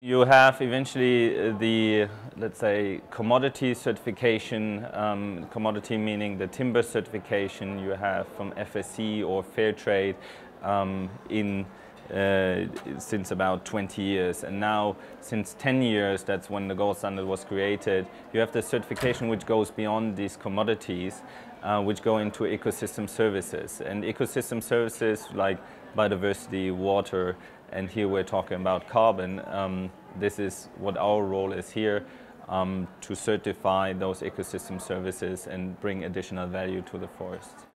You have eventually uh, the, let's say, commodity certification, um, commodity meaning the timber certification you have from FSC or Fairtrade um, in since about 20 years. And now, since 10 years, that's when the gold standard was created, you have the certification which goes beyond these commodities, uh, which go into ecosystem services. And ecosystem services like biodiversity, water, and here we're talking about carbon. Um, this is what our role is here um, to certify those ecosystem services and bring additional value to the forest.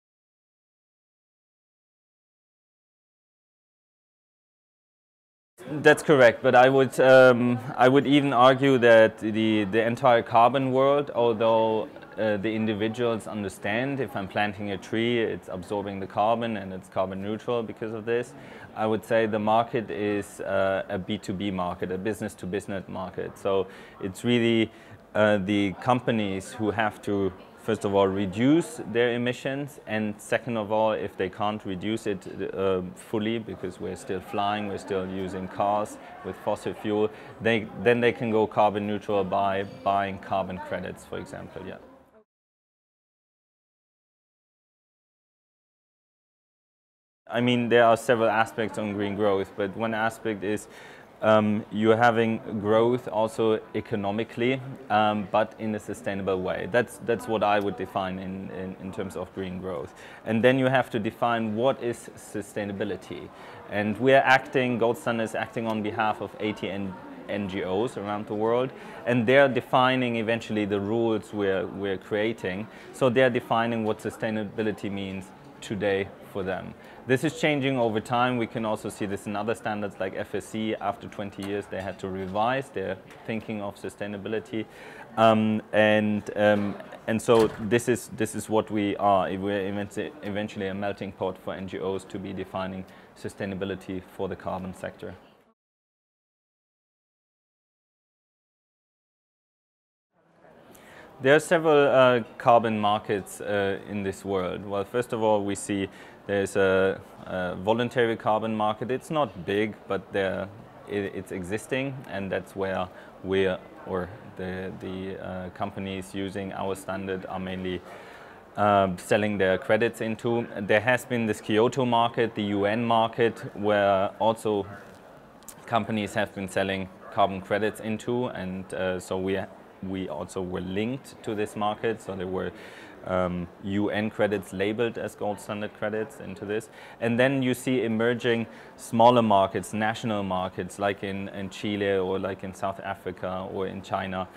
That's correct, but I would um, I would even argue that the the entire carbon world, although uh, the individuals understand if I'm planting a tree, it's absorbing the carbon and it's carbon neutral because of this. I would say the market is uh, a B2B market, a business to business market. So it's really uh, the companies who have to first of all reduce their emissions and second of all if they can't reduce it uh, fully because we're still flying we're still using cars with fossil fuel they then they can go carbon neutral by buying carbon credits for example yeah. I mean, there are several aspects on green growth, but one aspect is um, you're having growth also economically, um, but in a sustainable way. That's, that's what I would define in, in, in, terms of green growth. And then you have to define what is sustainability. And we're acting, Gold Standard is acting on behalf of 80 NGOs around the world, and they're defining eventually the rules we're, we're creating. So they're defining what sustainability means today for them. This is changing over time. We can also see this in other standards like FSC. After 20 years, they had to revise their thinking of sustainability. Um, and, um, and so this is, this is what we are. We're eventually a melting pot for NGOs to be defining sustainability for the carbon sector. There are several uh, carbon markets uh, in this world. Well, first of all, we see there's a, a voluntary carbon market. It's not big, but there, it, it's existing, and that's where we're, or the, the uh, companies using our standard are mainly uh, selling their credits into. There has been this Kyoto market, the UN market, where also companies have been selling carbon credits into, and uh, so we we also were linked to this market, so there were um, UN credits labeled as gold standard credits into this. And then you see emerging smaller markets, national markets, like in, in Chile or like in South Africa or in China.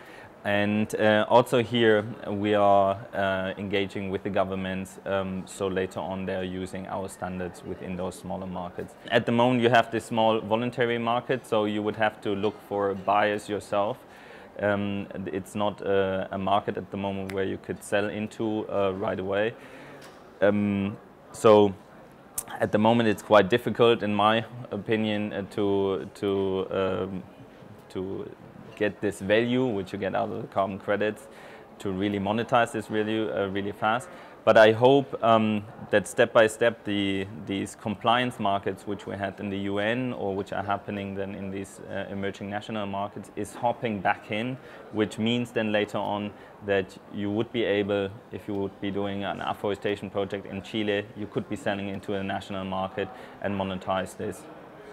And uh, also here we are uh, engaging with the governments, um, so later on they're using our standards within those smaller markets. At the moment you have this small voluntary market, so you would have to look for buyers yourself. Um, it's not a, a, market at the moment where you could sell into uh, right away. Um, so at the moment it's quite difficult, in my opinion, uh, to to um, to get this value which you get out of the carbon credits to really monetize this really uh, really fast. But I hope um, that step by step the, these compliance markets which we had in the UN or which are happening then in these uh, emerging national markets is hopping back in, which means then later on that you would be able, if you would be doing an afforestation project in Chile, you could be selling into a national market and monetize this.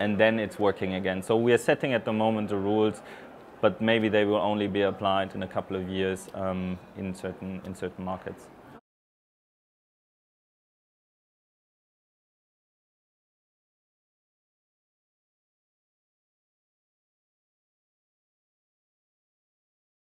And then it's working again. So we are setting at the moment the rules but maybe they will only be applied in a couple of years um, in certain in certain markets.